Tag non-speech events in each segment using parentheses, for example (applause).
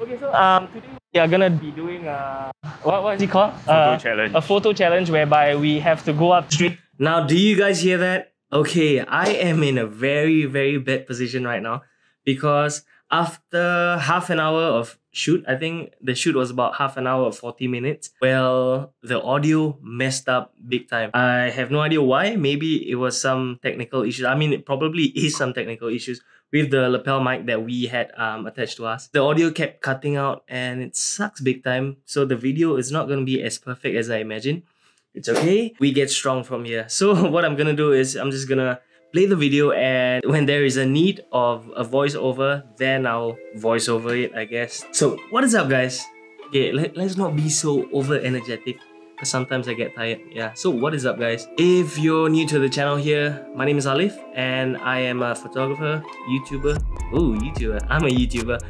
Okay, so um, today we are gonna be doing a what what is it called? Photo Uh, challenge. A photo challenge whereby we have to go up street. Now, do you guys hear that? Okay, I am in a very, very bad position right now because after half an hour of shoot, I think the shoot was about half an hour 40 minutes. Well, the audio messed up big time. I have no idea why. Maybe it was some technical issues. I mean, it probably is some technical issues with the lapel mic that we had um, attached to us. The audio kept cutting out and it sucks big time. So the video is not going to be as perfect as I imagined. It's okay. We get strong from here. So (laughs) what I'm gonna do is I'm just gonna play the video and when there is a need of a voiceover, then I'll voice over it, I guess. So what is up guys? Okay, let, let's not be so over energetic. Because sometimes I get tired. Yeah. So what is up guys? If you're new to the channel here, my name is Alif and I am a photographer, YouTuber. Oh, YouTuber. I'm a YouTuber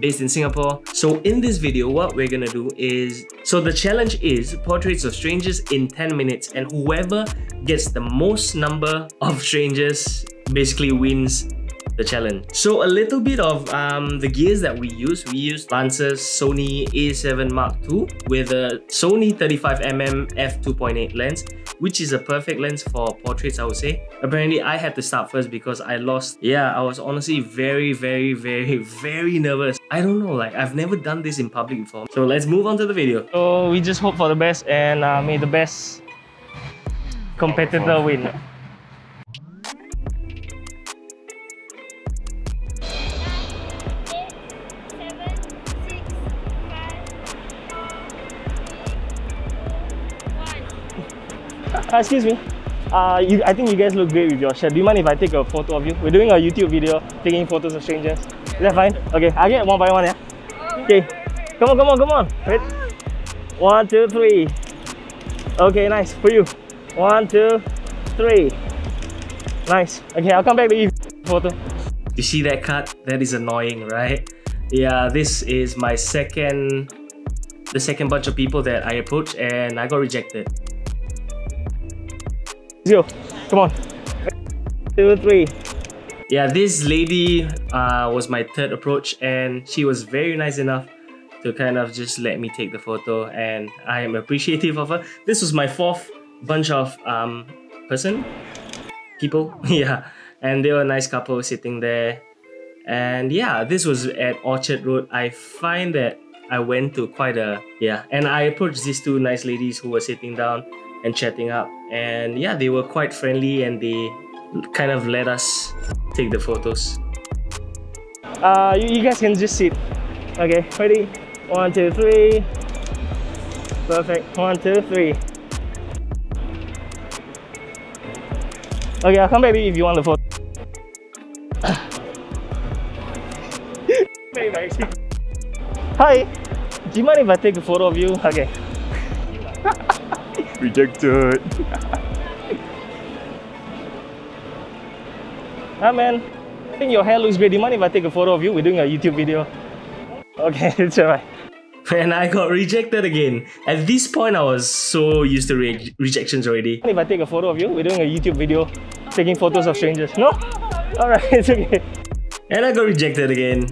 based in Singapore. So in this video, what we're gonna do is, so the challenge is portraits of strangers in 10 minutes and whoever gets the most number of strangers basically wins the challenge. So a little bit of um, the gears that we use, we use Lancer's Sony A7 Mark II with a Sony 35mm f2.8 lens, which is a perfect lens for portraits, I would say. Apparently, I had to start first because I lost. Yeah, I was honestly very, very, very, very nervous. I don't know, like I've never done this in public before. So let's move on to the video. So we just hope for the best and uh, may the best competitor win. Uh, excuse me. Uh, you, I think you guys look great with your shirt. Do you mind if I take a photo of you? We're doing a YouTube video taking photos of strangers. Is that fine? Okay, I'll get one by one, yeah? Okay. Come on, come on, come on. Wait. One, two, three. Okay, nice. For you. One, two, three. Nice. Okay, I'll come back to you. Photo. You see that cut? That is annoying, right? Yeah, this is my second the second bunch of people that I approached and I got rejected. Come on. Two, three. Yeah, this lady uh, was my third approach and she was very nice enough to kind of just let me take the photo and I am appreciative of her. This was my fourth bunch of um, person, people, (laughs) yeah. And they were a nice couple sitting there. And yeah, this was at Orchard Road. I find that I went to quite a, yeah. And I approached these two nice ladies who were sitting down and chatting up. And yeah, they were quite friendly and they kind of let us take the photos. Uh, you, you guys can just sit. Okay, ready? One, two, three. Perfect. One, two, three. Okay, I'll come back if you want the photo. (laughs) Hi. Do you mind if I take a photo of you? Okay. (laughs) Rejected. Hi man. I think your hair looks great. Do you mind if I take a photo of you? We're doing a YouTube video. Okay, (laughs) it's alright. And I got rejected again. At this point, I was so used to re- rejections already. If I take a photo of you, we're doing a YouTube video taking photos of strangers. No? Alright, (laughs) it's okay. And I got rejected again.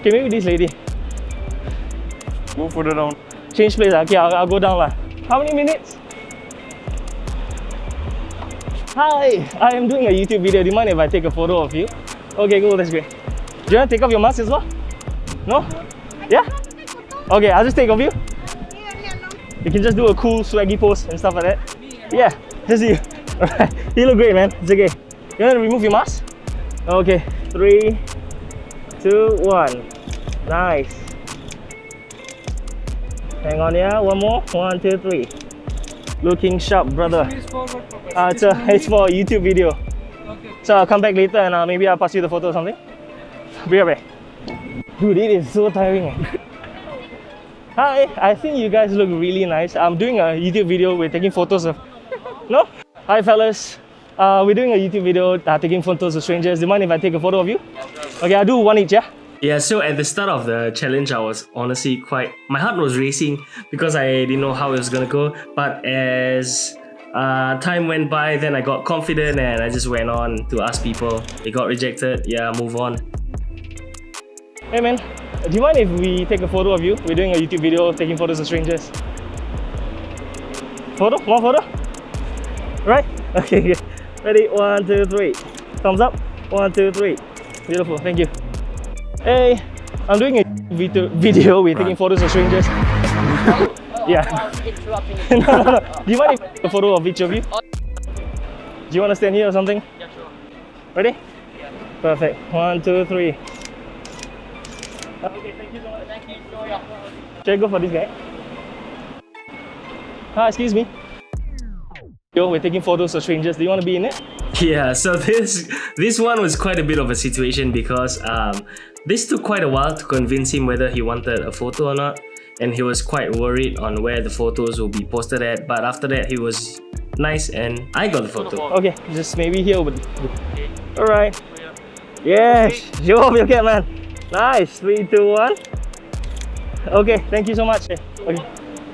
Okay, maybe this lady. Go further down. Change place. Okay, I'll, I'll go down. lah. How many minutes? Hi, I am doing a YouTube video. Do you mind if I take a photo of you? Okay, cool, that's great. Do you want to take off your mask as well? No? Yeah? Okay, I'll just take of you. You can just do a cool swaggy pose and stuff like that. Yeah, just you. (laughs) Alright, you look great, man. It's okay. You want to remove your mask? Okay, three, two, one. Nice. Hang on, yeah. One more. One, two, three. Looking sharp, brother. Uh, it's, a, (laughs) it's for a YouTube video. So I'll come back later and uh, maybe I'll pass you the photo or something. Be right back. Dude, it is so tiring. (laughs) Hi, I think you guys look really nice. I'm doing a YouTube video. We're taking photos of. No? Hi, fellas. Uh, we're doing a YouTube video uh, taking photos of strangers. Do you mind if I take a photo of you? Okay, I'll do one each, yeah? Yeah, so at the start of the challenge, I was honestly quite. My heart was racing because I didn't know how it was gonna go. But as uh, time went by, then I got confident and I just went on to ask people. It got rejected. Yeah, move on. Hey man, do you mind if we take a photo of you? We're doing a YouTube video taking photos of strangers. Photo? One photo? Right? (laughs) Okay, okay. Ready? One, two, three. Thumbs up. One, two, three. Beautiful, thank you. Hey, I'm doing a video, video we're taking photos of strangers. (laughs) yeah. (laughs) no, no, no. Do you mind if I take a photo of each of you? Do you want to stand here or something? Yeah, sure. Ready? Yeah. Perfect. One, two, three. Okay, thank you so much. Thank you. Sure, yeah. Should I go for this guy? Hi, excuse me. Yo, we're taking photos of strangers. Do you want to be in it? Yeah, so this this one was quite a bit of a situation because um, this took quite a while to convince him whether he wanted a photo or not, and he was quite worried on where the photos will be posted at. But after that, he was nice, and I got the photo. Okay, just maybe here. But... Alright. Yes, show off your cat, man. Nice. Three, two, one. Okay, thank you so much. Okay.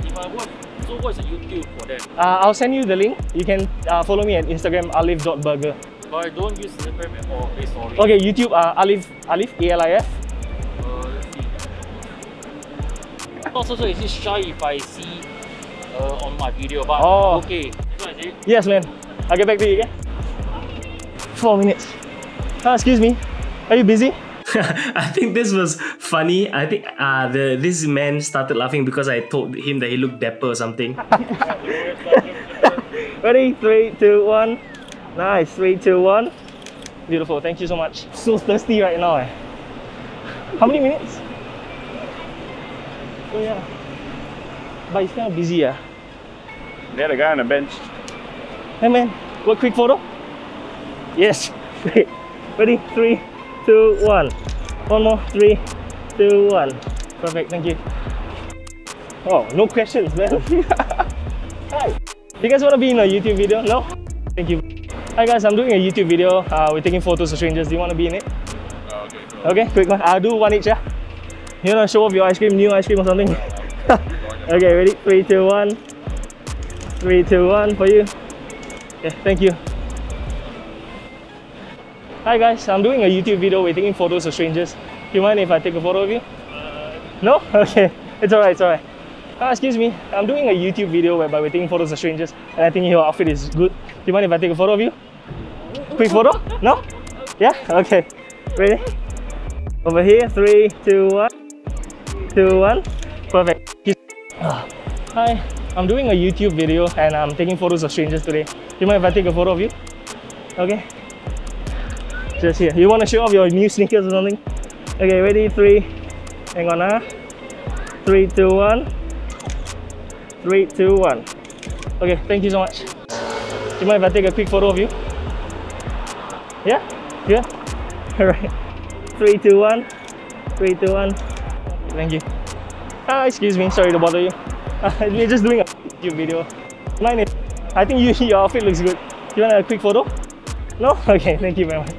If I watch, so what's the YouTube for that? Uh, I'll send you the link. You can uh, follow me at Instagram alif.burger. But I don't use Instagram at all. Okay, sorry. Okay, YouTube uh, alif alif a l i f. Uh, let's see. Not so is it shy if I see uh, on my video, but Oh. okay. This one is it? Yes, man. I'll get back to you. Okay? Four minutes. Ah, excuse me. Are you busy? (laughs) I think this was funny. I think uh, the this man started laughing because I told him that he looked dapper or something. (laughs) Ready? Three, two, one. Nice. Three, two, one. Beautiful. Thank you so much. So thirsty right now. Eh? How many minutes? Oh yeah. But it's kind of busy. Yeah. There, the guy on the bench. Hey man, what quick photo? Yes. Great. (laughs) Ready? Three, two, one. One more. Three, two, one. Perfect. Thank you. Oh, no questions, man. (laughs) Hi. You guys want to be in a YouTube video? No? Hi guys, I'm doing a YouTube video. Uh, we're taking photos of strangers. Do you want to be in it? Okay, Okay, quick one. I'll do one each, yeah? You want to show off your ice cream, new ice cream or something? (laughs) okay, ready? Three, two, one. Three, two, one for you. Okay, thank you. Hi guys, I'm doing a YouTube video. We're taking photos of strangers. Do you mind if I take a photo of you? no? (laughs) Okay, it's alright, it's alright. Ah, excuse me, I'm doing a YouTube video whereby we're taking photos of strangers and I think your outfit is good. Do you mind if I take a photo of you? Quick photo? No? Yeah? Okay. Ready? Over here, three, two, one. Two, one. Perfect. (sighs) Hi, I'm doing a YouTube video and I'm taking photos of strangers today. Do you mind if I take a photo of you? Okay. Just here. You want to show off your new sneakers or something? Okay, ready? Three. Hang on, ah. Three, two, one. Three, two, one. Okay, thank you so much. Do you mind if I take a quick photo of you? Yeah? Yeah? (laughs) Alright. Three, two, one. Three, two, one. Thank you. Ah, excuse me, sorry to bother you. Uh, (laughs) we're just doing a YouTube video. Mine is, I think you, (laughs) your outfit looks good. Do you want a quick photo? No? Okay, thank you very much.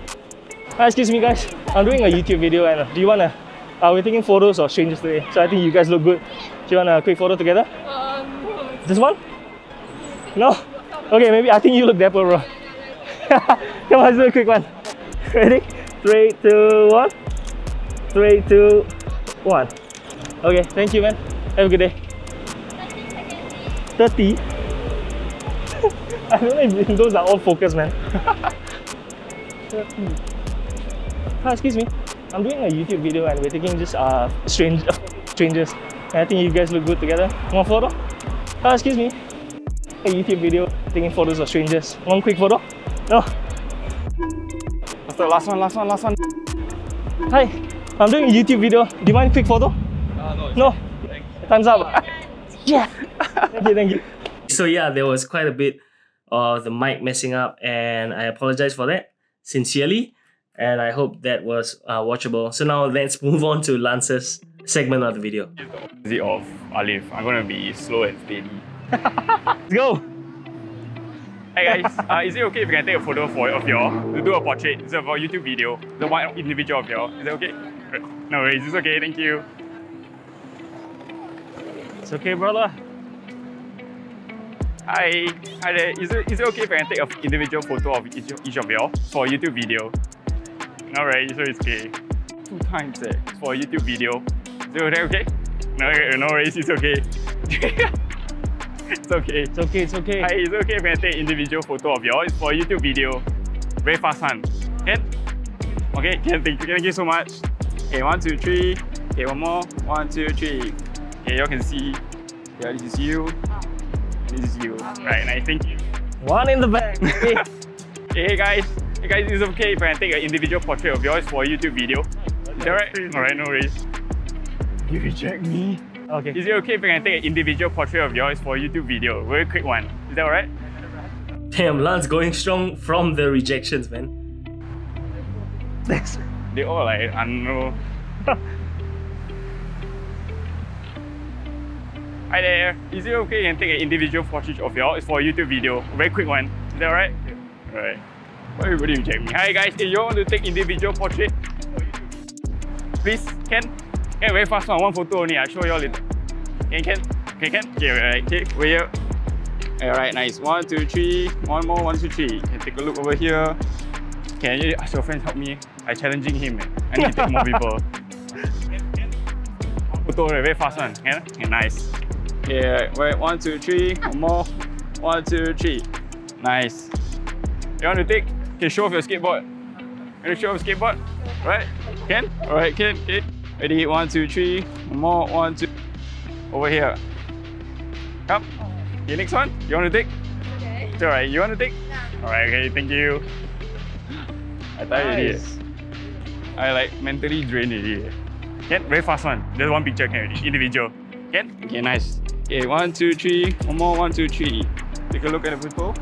Ah, excuse me guys, I'm doing a YouTube video and uh, do you wanna, uh, we're taking photos of strangers today, so I think you guys look good. Do you want a quick photo together? This one? No? Okay, maybe I think you look dapper, bro. (laughs) Come on, let's do a quick one. Ready? Three, two, one. Three, two, one. Okay, thank you, man. Have a good day. 30? (laughs) I don't know if those are all focus, man. 30. Hi, excuse me. I'm doing a YouTube video and we're taking just uh, strange, (laughs) strangers. And I think you guys look good together. One photo? Hi, excuse me. A YouTube video taking photos of strangers. One quick photo? No. What's the last one, last one, last one? Hi, I'm doing a YouTube video. Do you mind a quick photo? Uh, no. No. Time's up. (laughs) yeah. Thank you, thank you. So yeah, there was quite a bit of the mic messing up, and I apologize for that sincerely. And I hope that was uh, watchable. So now let's move on to Lance's segment of the video. Is it of Alif? I'm gonna be slow and steady. Let's (laughs) go. Hey guys, uh, is it okay if we can take a photo for of y'all to do a portrait? A for YouTube video. The one individual of y'all. Is that okay? No worries, it's okay. Thank you. It's okay, brother. Hi, hi there. Is it, is it okay if I can take an individual photo of each, each of y'all for a YouTube video? Alright, so it's okay. two times. Eh. For a YouTube video. Is it okay? No, no worries. It's okay. (laughs) it's okay. It's okay, it's okay. Hi, it's okay if I take individual photo of yours. It's for a YouTube video. Very fast one. Can? Okay, can. Thank you. Thank you so much. Okay, one, two, three. Okay, one more. One, two, three. Okay, y'all can see. Yeah, this is you. This is you. Right, nice. Thank you. One in the back. (laughs) Okay. Hey, hey guys. Hey guys, is it okay if I take an individual portrait of yours for a YouTube video? Is that right? Alright, no worries. You reject me. Okay. Is it okay if I can take an individual portrait of yours for a YouTube video? Very quick one. Is that alright? Damn, Lance going strong from the rejections, man. Thanks. They all like, I don't know. (laughs) Hi there. Is it okay if I can take an individual portrait of yours It's for a YouTube video? Very quick one. Is that alright? Alright. Why everybody reject me? Hi guys, if you want to take individual portrait, please, can? Can very fast one, one photo only. I'll show you all later. Can, can? Okay, can? Okay, alright. Okay, wait here. Alright, nice. One, two, three. One more, one, two, three. Can take a look over here. Can you ask your friends help me? I challenging him. eh. I need to take more people. (laughs) Photo right, very fast one. Yeah? Okay, nice. Yeah, wait, one, two, three. One more. One, two, three. Nice. You want to take? Can show off your skateboard. You want to show off your skateboard? Right? Can? Alright, can. Okay. Ready? One, two, three. One more. One, two. Over here. Come. Okay, next one. You want to take? Okay. It's alright. You want to take? Alright, okay, thank you. I tired already. I like mentally drained already. Can? Very fast one. Just one picture can already. Individual. Can? Okay, nice. Okay, one, two, three. One more, one, two, three. Take a look at the people.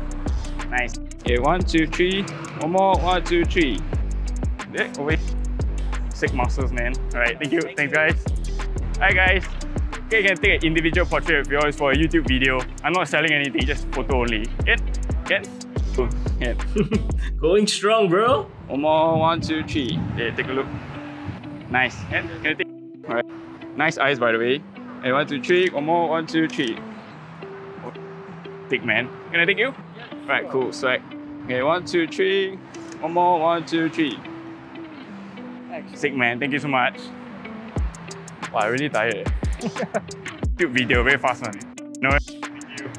Nice. Okay, one, two, three. One more, one, two, three. Yeah, over here. Sick muscles, man. Alright, thank you. Thanks, guys. Hi, guys. Okay, you can take an individual portrait of yours for a YouTube video. I'm not selling anything, just photo only. Can? Can? Cool. Can. Going strong, bro. One more, one, two, three. Okay, take a look. Nice. Can, can I take? Alright. Nice eyes, by the way. And one, two, three. One more, one, two, three. Thick man. Can I take you? Yeah. Right, cool. Swag. Okay, one, two, three. One more, one, two, three. Sick man. Thank you so much. Wow, I'm really tired. (laughs) eh. Video, very fast one. No. Thank you.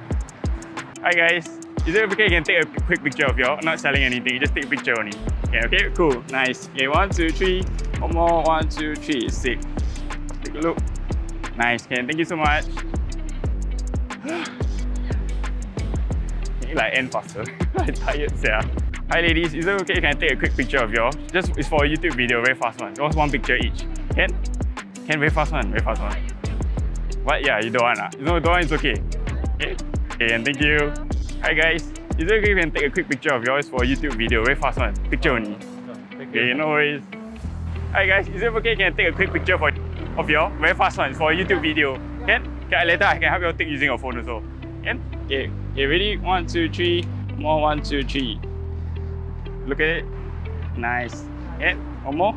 Hi guys. Is it okay? You can take a quick picture of y'all? Not selling anything. You just take a picture only. Okay, okay, cool, nice. Okay, one, two, three. One more, one, two, three. Sick. Take a look. Nice. Okay, thank you so much. (gasps) Can you like end faster? (laughs) I'm tired, yeah. Hi ladies, is it okay? Can I take a quick picture of y'all? Just it's for a YouTube video, very fast one. Just one picture each. Can? Can very fast one, very fast one. What? Yeah, you don't want ah? You know, don't want, it's okay. Okay, okay, and thank you. Hi guys, is it okay if I can take a quick picture of yours for a YouTube video? Very fast one, picture only. Okay, no worries. Hi guys, is it okay? Can I take a quick picture for of y'all? Very fast one, for a YouTube video. Can? Can later I can help you take using your phone also. Can? Okay, okay, ready? One, two, three. More, one, two, three. Look at it. Nice. Okay, one more.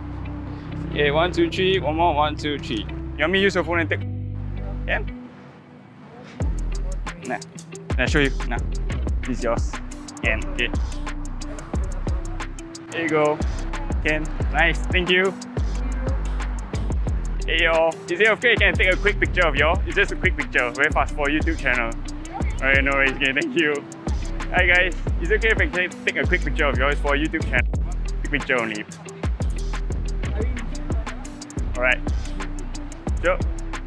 Okay, one, two, three. One more, one, two, three. You want me to use your phone and take? Can? Nah. I'll show you. Nah. This is yours. Can. Okay. There you go. Can. Nice. Thank you. Hey yo. Is it okay? Can I take a quick picture of y'all? It's just a quick picture. Very fast for YouTube channel. Alright, no worries. Okay, thank you. Hi guys. Is it okay if I can take a quick picture of yours for a YouTube channel? Quick picture only. Alright. Sure.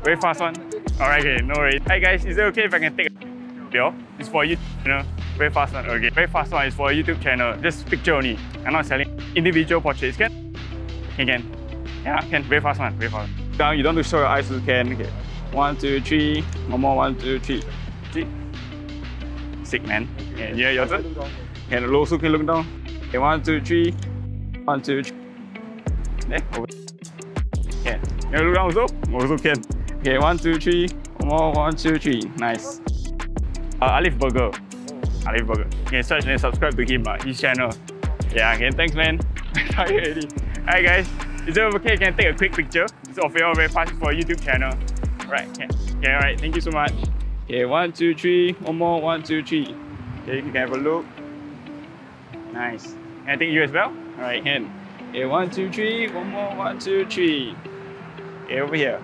Very fast one. Alright, okay, no worries. Hi guys, is it okay if I can take a video? It's for YouTube channel. Very fast one. Okay. Very fast one. is for a YouTube channel. Just picture only. I'm not selling individual portraits. Can? Can. Yeah, can. Very fast one. Very fast. Down. You don't have to show your eyes. You can. Okay. One, two, three. One more. One, two, three. See? Sick man. Yeah, yeah, your turn. And also can look down. Okay, one, two, three. One, two, three. Eh, over. Can. You look down also? Also can. Okay, one, two, three. One more, one, two, three. Nice. Uh, Alif Burger. Alif Burger. You can search and subscribe to him, uh, his channel. Yeah, okay, thanks man. (laughs) Tired already. Hi guys. Is it okay? Can I take a quick picture? It's you very fast for a YouTube channel. Right, okay. Okay, alright, thank you so much. Okay, one, two, three. One more, one, two, three. Okay, you can have a look. Nice. Can I take you as well? Alright, hand. Okay, one, two, three. One more. One, two, three. Okay, over here.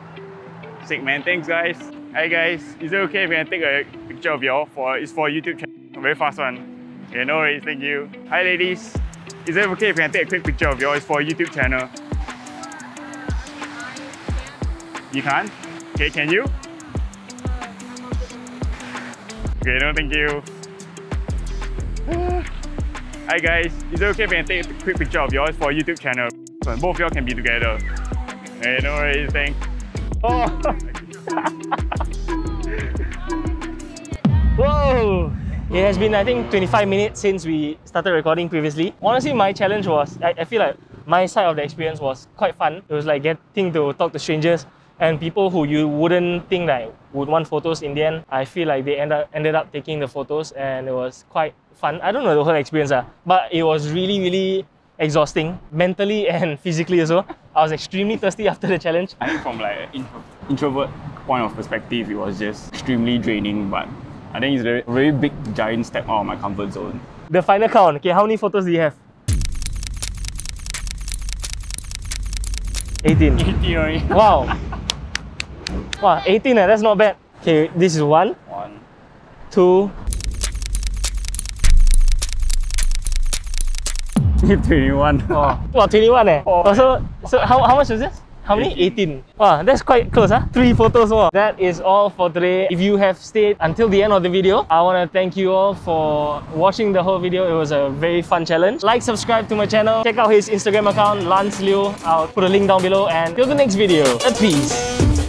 Sick man. Thanks, guys. Hi, guys. Is it okay if I can take a picture of y'all for it's for YouTube channel? Very fast one. Okay, no worries. Thank you. Hi, ladies. Is it okay if I can take a quick picture of y'all? It's for YouTube channel. You can't? Okay, can you? Okay, no, thank you. (sighs) Hi guys, is it okay if I can take a quick picture of yours for YouTube channel? So both of y'all can be together. Hey, no worries, thanks. Oh! (laughs) Whoa! It has been, I think, 25 minutes since we started recording previously. Honestly, my challenge was, I, I feel like my side of the experience was quite fun. It was like getting to talk to strangers and people who you wouldn't think like would want photos in the end. I feel like they end up, ended up taking the photos and it was quite fun. I don't know the whole experience, uh, but it was really, really exhausting mentally (laughs) and physically as well. I was extremely thirsty after the challenge. I think from like an intro- introvert point of perspective, it was just extremely draining, but I think it's a very, very big giant step out of my comfort zone. The final count. Okay, how many photos do you have? 18. (laughs) 18 only. Wow. Wow, 18 eh, that's not bad. Okay, this is one, One. two, (laughs) 21. (laughs) oh, wow, 21 eh. Oh, so, so how, how much was this? How many? 18. Wow, that's quite close, huh? Three photos more. That is all for today. If you have stayed until the end of the video, I want to thank you all for watching the whole video. It was a very fun challenge. Like, subscribe to my channel. Check out his Instagram account, Lance Leoh. I'll put a link down below. And till the next video, peace.